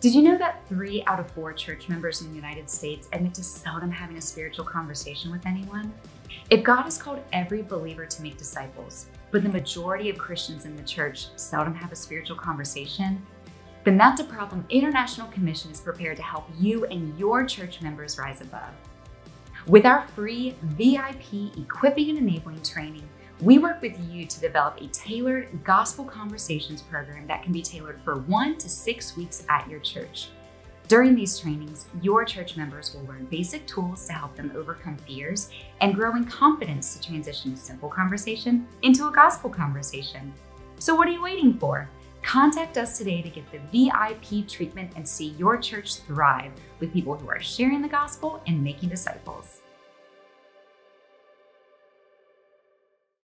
Did you know that three out of four church members in the United States admit to seldom having a spiritual conversation with anyone? If God has called every believer to make disciples, but the majority of Christians in the church seldom have a spiritual conversation, then that's a problem International Commission is prepared to help you and your church members rise above. With our free VIP equipping and enabling training, we work with you to develop a tailored gospel conversations program that can be tailored for one to six weeks at your church. During these trainings, your church members will learn basic tools to help them overcome fears and grow in confidence to transition a simple conversation into a gospel conversation. So, what are you waiting for? Contact us today to get the VIP treatment and see your church thrive with people who are sharing the gospel and making disciples.